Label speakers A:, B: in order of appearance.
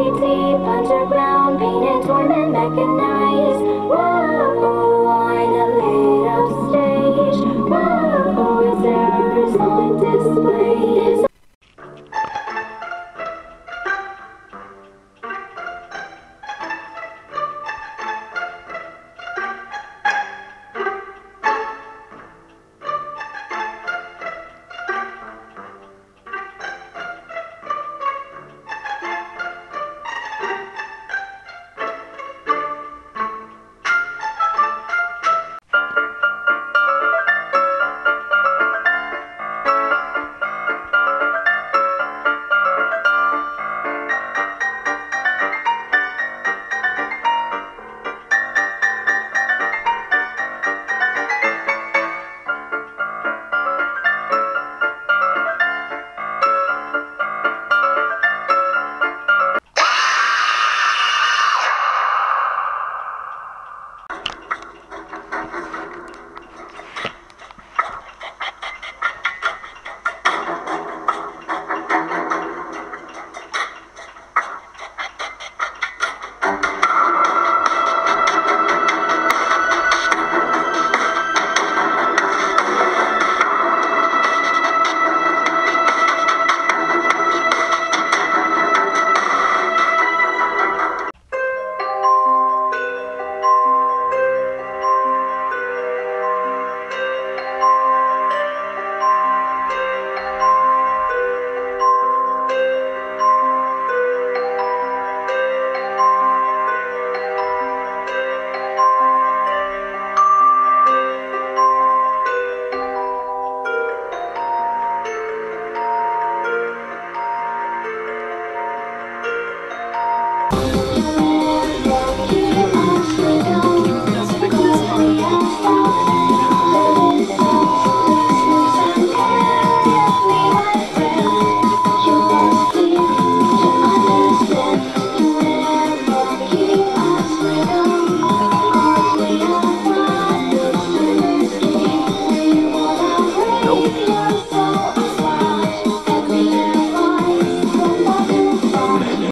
A: buried deep underground, painted, torn and mechanized. Whoa, oh, a lit up stage. Whoa, is there a display?